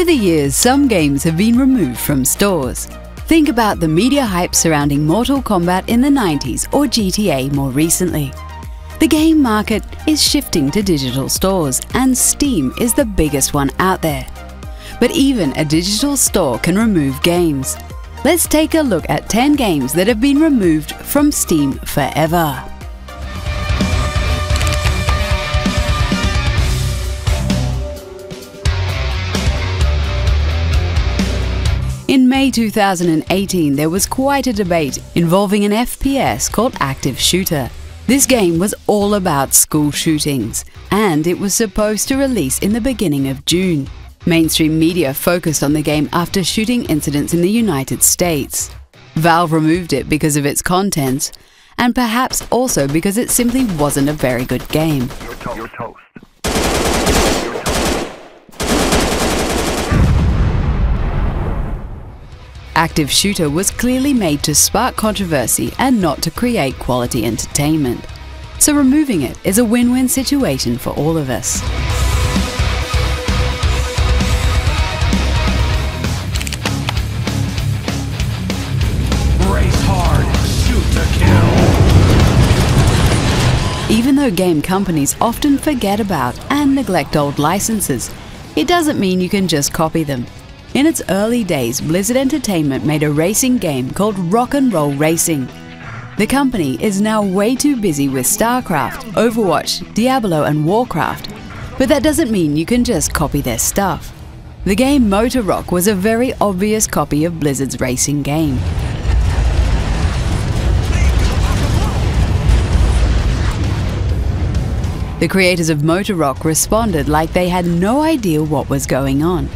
Over the years, some games have been removed from stores. Think about the media hype surrounding Mortal Kombat in the 90s or GTA more recently. The game market is shifting to digital stores, and Steam is the biggest one out there. But even a digital store can remove games. Let's take a look at 10 games that have been removed from Steam forever. May 2018, there was quite a debate involving an FPS called Active Shooter. This game was all about school shootings, and it was supposed to release in the beginning of June. Mainstream media focused on the game after shooting incidents in the United States. Valve removed it because of its contents, and perhaps also because it simply wasn't a very good game. You're toast. Active Shooter was clearly made to spark controversy and not to create quality entertainment. So removing it is a win-win situation for all of us. Race hard, shoot to kill. Even though game companies often forget about and neglect old licenses, it doesn't mean you can just copy them. In its early days, Blizzard Entertainment made a racing game called Rock and Roll Racing. The company is now way too busy with StarCraft, Overwatch, Diablo, and Warcraft, but that doesn't mean you can just copy their stuff. The game Motor Rock was a very obvious copy of Blizzard's racing game. The creators of Motor Rock responded like they had no idea what was going on.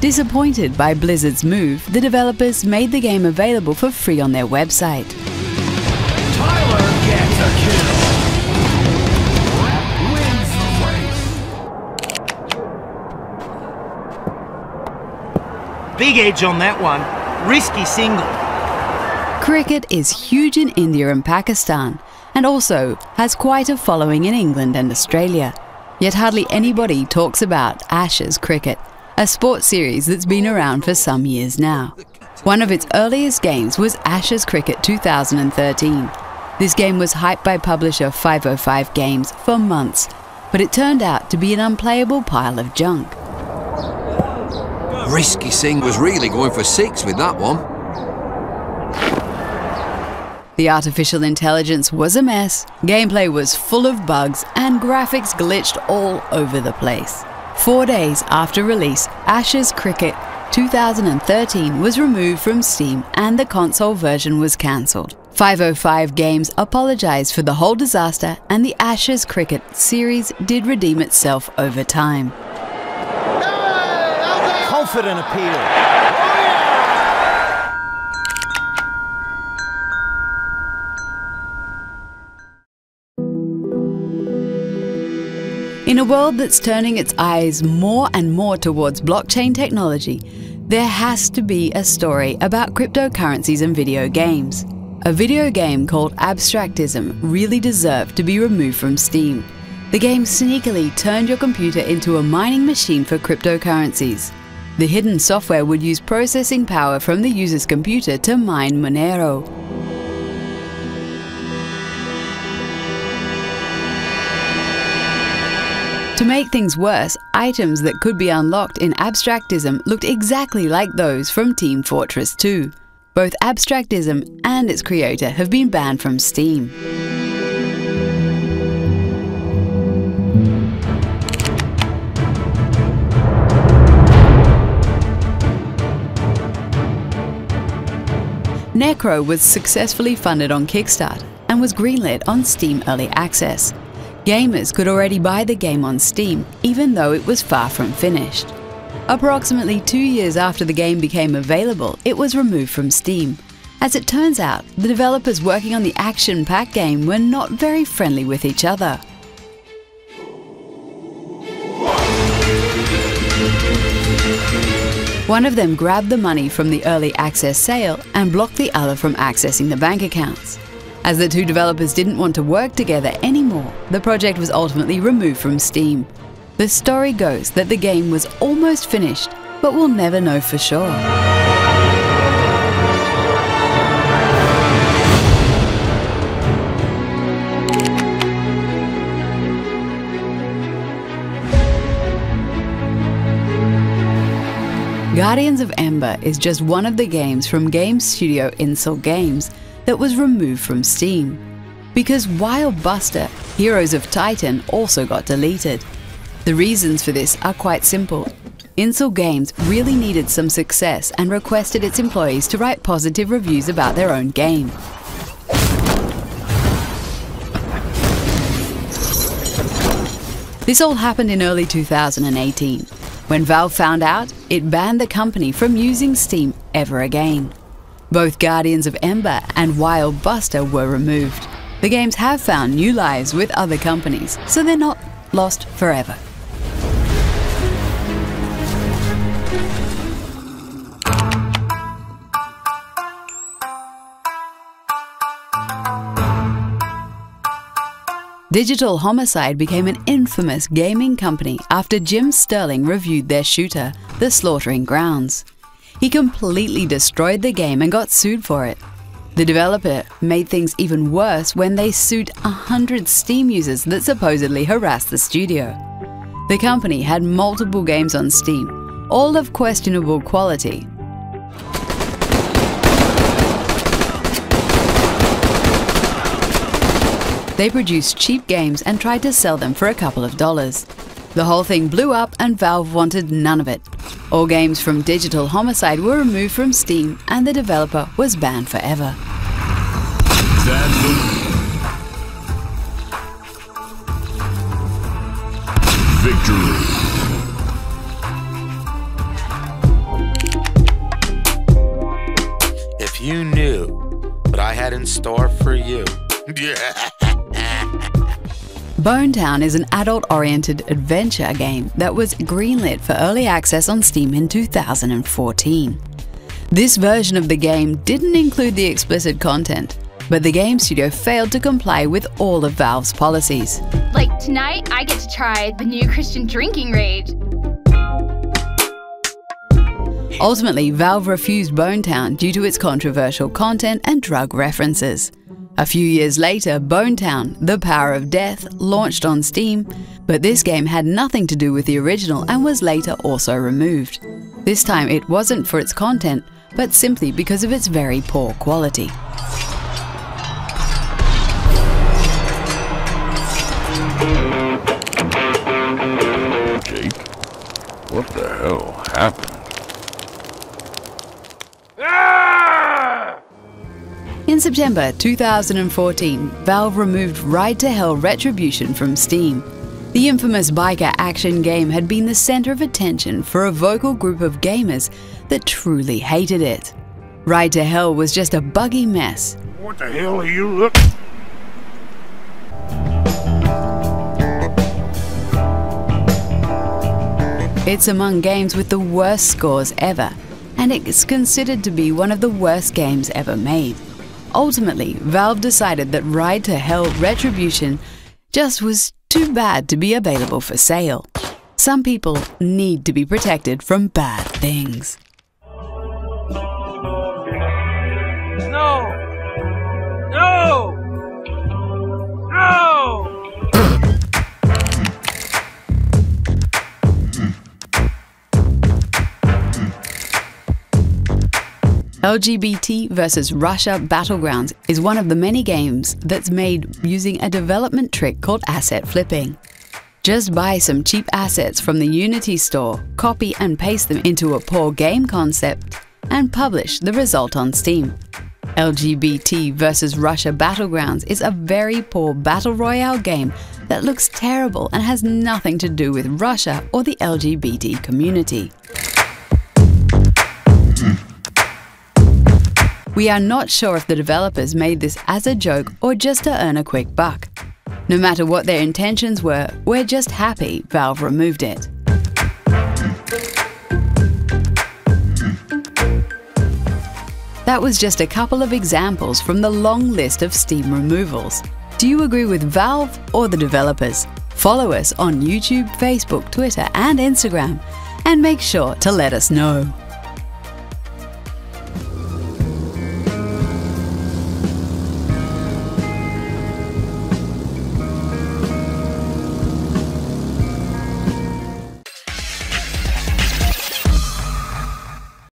Disappointed by Blizzard's move, the developers made the game available for free on their website. Tyler gets a kill. Wins the race. Big edge on that one. Risky single. Cricket is huge in India and Pakistan, and also has quite a following in England and Australia. Yet hardly anybody talks about Ashes cricket, a sports series that's been around for some years now. One of its earliest games was Ashes Cricket 2013. This game was hyped by publisher 505 Games for months, but it turned out to be an unplayable pile of junk. Risky Singh was really going for six with that one. The artificial intelligence was a mess, gameplay was full of bugs, and graphics glitched all over the place. Four days after release, Ashes Cricket 2013 was removed from Steam and the console version was cancelled. 505 Games apologised for the whole disaster and the Ashes Cricket series did redeem itself over time. Confident appeal. In a world that's turning its eyes more and more towards blockchain technology, there has to be a story about cryptocurrencies and video games. A video game called Abstractism really deserved to be removed from Steam. The game sneakily turned your computer into a mining machine for cryptocurrencies. The hidden software would use processing power from the user's computer to mine Monero. To make things worse, items that could be unlocked in Abstractism looked exactly like those from Team Fortress 2. Both Abstractism and its creator have been banned from Steam. Nekro was successfully funded on Kickstarter and was greenlit on Steam Early Access. Gamers could already buy the game on Steam, even though it was far from finished. Approximately two years after the game became available, it was removed from Steam. As it turns out, the developers working on the action pack game were not very friendly with each other. One of them grabbed the money from the early access sale and blocked the other from accessing the bank accounts. As the two developers didn't want to work together anymore, the project was ultimately removed from Steam. The story goes that the game was almost finished, but we'll never know for sure. Guardians of Ember is just one of the games from game studio Insel Games that was removed from Steam. Because Wild Buster, Heroes of Titan also got deleted. The reasons for this are quite simple. Insel Games really needed some success and requested its employees to write positive reviews about their own game. This all happened in early 2018. When Valve found out, it banned the company from using Steam ever again. Both Guardians of Ember and Wild Buster were removed. The games have found new lives with other companies, so they're not lost forever. Digital Homicide became an infamous gaming company after Jim Sterling reviewed their shooter, The Slaughtering Grounds. He completely destroyed the game and got sued for it. The developer made things even worse when they sued 100 Steam users that supposedly harassed the studio. The company had multiple games on Steam, all of questionable quality, They produced cheap games and tried to sell them for a couple of dollars. The whole thing blew up and Valve wanted none of it. All games from Digital Homicide were removed from Steam and the developer was banned forever. Victory. If you knew what I had in store for you. Bonetown is an adult oriented adventure game that was greenlit for early access on Steam in 2014. This version of the game didn't include the explicit content, but the game studio failed to comply with all of Valve's policies. Like tonight, I get to try the new Christian drinking rage. Ultimately, Valve refused Bonetown due to its controversial content and drug references. A few years later, Bonetown, The Power of Death, launched on Steam, but this game had nothing to do with the original and was later also removed. This time it wasn't for its content, but simply because of its very poor quality. In September 2014, Valve removed Ride to Hell Retribution from Steam. The infamous biker action game had been the center of attention for a vocal group of gamers that truly hated it. Ride to Hell was just a buggy mess. What the hell are you looking? It's among games with the worst scores ever, and it's considered to be one of the worst games ever made. Ultimately, Valve decided that Ride to Hell Retribution just was too bad to be available for sale. Some people need to be protected from bad things. LGBT vs. Russia Battlegrounds is one of the many games that's made using a development trick called asset flipping. Just buy some cheap assets from the Unity store, copy and paste them into a poor game concept, and publish the result on Steam. LGBT vs. Russia Battlegrounds is a very poor battle royale game that looks terrible and has nothing to do with Russia or the LGBT community. We are not sure if the developers made this as a joke or just to earn a quick buck. No matter what their intentions were, we're just happy Valve removed it. That was just a couple of examples from the long list of Steam removals. Do you agree with Valve or the developers? Follow us on YouTube, Facebook, Twitter, and Instagram and make sure to let us know.